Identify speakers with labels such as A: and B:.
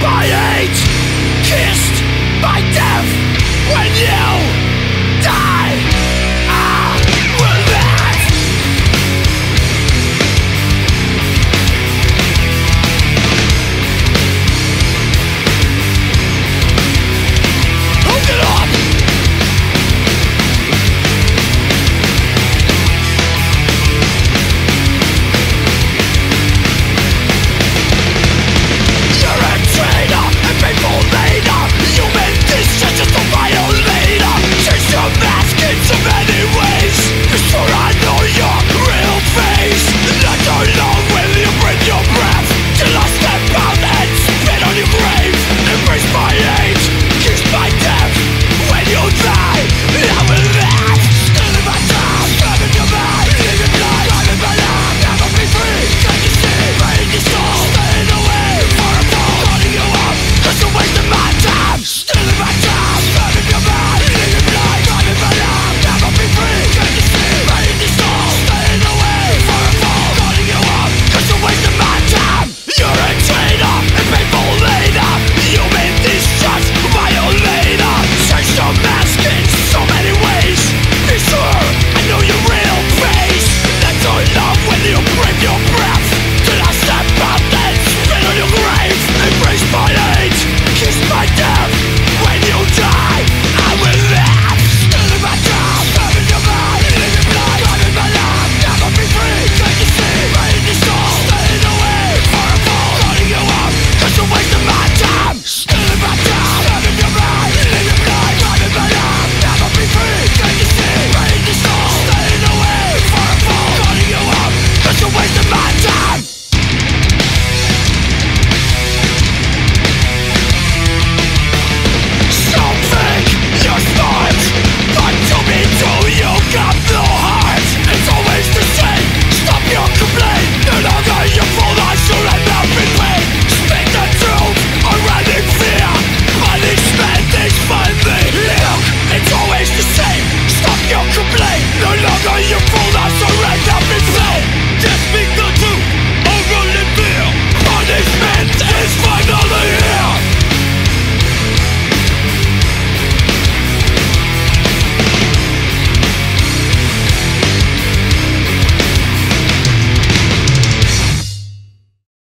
A: by age, kissed by death. Are you fool, I surrender myself Just